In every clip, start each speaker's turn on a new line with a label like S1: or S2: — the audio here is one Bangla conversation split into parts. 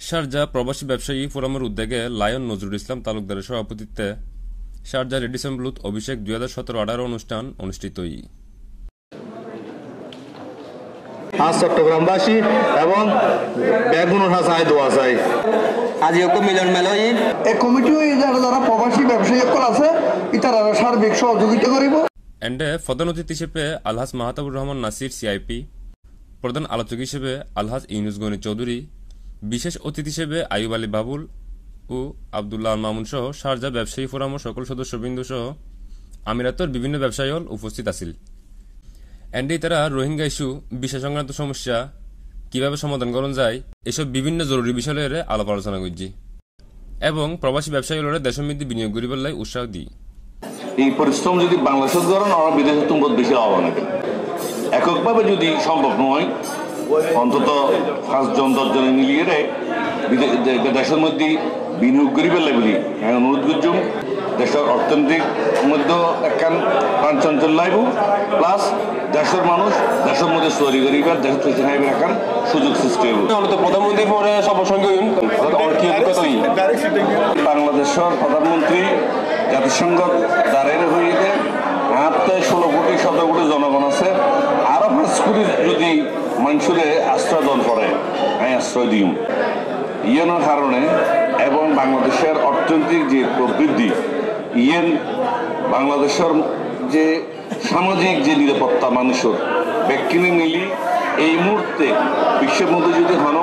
S1: শারজা প্রবাসী ব্যবসায়ী ফোরামের উদ্যোগে লায়ন নজরুল ইসলাম তালুকদারের সভাপতিত্বে শারজা রেডিসন ব্লুথ অভিষেক দুই হাজার সতেরো আঠারো অনুষ্ঠান অনুষ্ঠিতই
S2: আজ চট্টগ্রামবাসী এবং বেগুনের হাসায় দোয়া চাই।
S3: আজি অকো মিলন মেলই
S4: এই যারা যারা প্রবাসী ব্যবসায়ী সকল আছে ইতারা সার্বিক সহযোগিতা করিব।
S1: এন্ডে প্রধান অতিথি হিসেবে আলহাজ মাহতাবুর রহমান নাসির সিআইপি। প্রধান আলোচক হিসেবে আলহাজ ইউনুস গনি চৌধুরী বিশেষ অতিথি হিসেবে আইব আলী বাবুল ও আবদুল্লাহ আল মামুন সহ শারজা ব্যবসায়ী ফোরামের সকল সদস্যবৃন্দ সহ আমিরাতর বিভিন্ন ব্যবসায়ী হল উপস্থিত আছিল। এন্ডে তারা রোহিঙ্গা ইস্যু, বিষয় সংক্রান্ত সমস্যা, কীভাবে সমাধান করণ যায়, এসব বিভিন্ন জরুরি বিষয়ের আলাপ আলোচনা করছি। এবং প্রবাসী ব্যবসায়ী ব্যবসায়ীরা দেশমৃদ্ধি বিনিয়োগ করিবার লাই উৎসাহ দিই।
S5: এই পরিশ্রম যদি বাংলাদেশে করেন ওরা বিদেশে তুম্বত বেশি হওয়া না এককভাবে যদি সম্ভব নয় অন্তত পাঁচজন দশজনে মিলিয়ে রে দেশের মধ্যে বিনিয়োগ করিবার লাগলি হ্যাঁ অনুরোধ করছুম দেশের অর্থনৈতিক মধ্যে একখান প্রাণচঞ্চল লাগব প্লাস দেশের মানুষ দেশের মধ্যে তৈরি করিবার দেশের তৈরি খাইবার একখান সুযোগ সৃষ্টি হইব।
S3: অনত প্রধানমন্ত্রী পরে সব সঙ্গে
S5: বাংলাদেশের প্রধানমন্ত্রী জাতিসংঘ দাঁড়ের হইতে হাতে ষোলো কোটি সতেরো কোটি জনগণ আছে। আরও পাঁচ কোটি যদি মানুষের আশ্রয় দল করে, আমি আশ্রয় দিম ইয়েনের কারণে এবং বাংলাদেশের অর্থনৈতিক যে প্রবৃদ্ধি, ইয়েন বাংলাদেশের যে সামাজিক যে নিরাপত্তা মানুষের ব্যক্তিনে মিলি, এই মুহূর্তে বিশ্বের মধ্যে যদি হন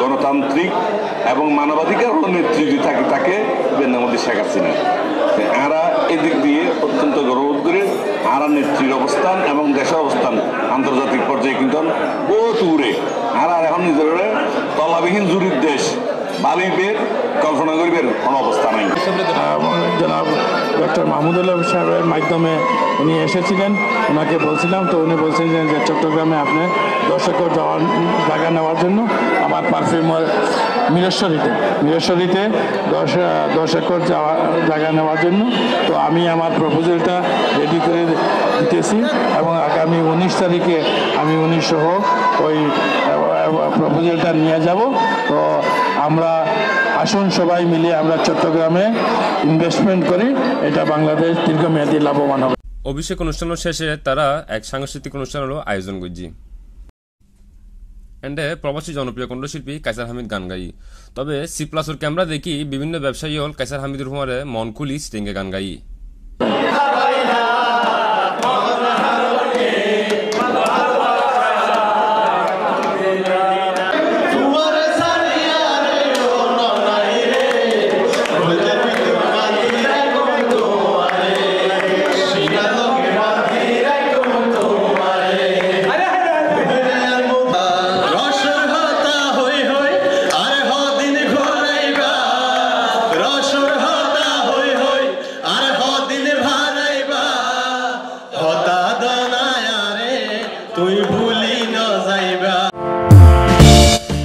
S5: গণতান্ত্রিক এবং মানবাধিকার নেত্রী যদি থাকে তাকে বেন্নামতি শেখ হাসিনা। এরা এদিক দিয়ে অত্যন্ত গর্ববোধ আরা নেত্রীর অবস্থান এবং দেশের অবস্থান আন্তর্জাতিক পর্যায়ে কিন্তু বহু দূরে। আর এখন নিজের তলাবিহীন জুরির দেশ বালিবের কল্পনা করিবের কোনো অবস্থা নাই।
S6: জনাব ডক্টর মাহমুদুল্লাহ সাহেবের মাধ্যমে উনি এসেছিলেন। ওনাকে বলছিলাম, তো উনি বলছিলেন যে চট্টগ্রামে আপনি দর্শকের যাওয়ার জায়গা নেওয়ার জন্য আমার পারফিউমার মিরেশ্বরীতে মিরেশ্বরীতে দশ দশ একর যাওয়া জায়গা নেওয়ার জন্য। তো আমি আমার প্রপোজালটা রেডি করে দিতেছি এবং আগামী উনিশ তারিখে আমি উনিশ সহ ওই প্রপোজালটা নিয়ে যাব। তো আমরা আসুন সবাই মিলে আমরা চট্টগ্রামে ইনভেস্টমেন্ট করি, এটা বাংলাদেশ দীর্ঘমেয়াদী লাভবান হবে।
S1: অভিষেক অনুষ্ঠানের শেষে তারা এক সাংস্কৃতিক অনুষ্ঠান অনুষ্ঠানেরও আয়োজন করছি। এন্ডে প্রবাসী জনপ্রিয় কণ্ঠশিল্পী কাইসার হামিদ গান গাই। তবে সি প্লাসের ক্যামেরা দেখি বিভিন্ন ব্যবসায়ী হল কাইসার হামিদুর রহমারে মন খুলি স্টিঙ্গে গান গাই।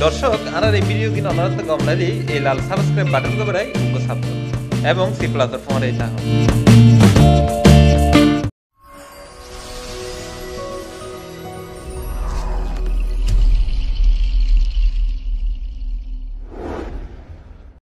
S7: দর্শক আনার এই ভিডিও কিন্তু অনারত গমনারি এই লাল সাবস্ক্রাইব বাটন কবে উঙ্গ সাবস্ক্রাইব এবং সি প্লাসের ফোন এই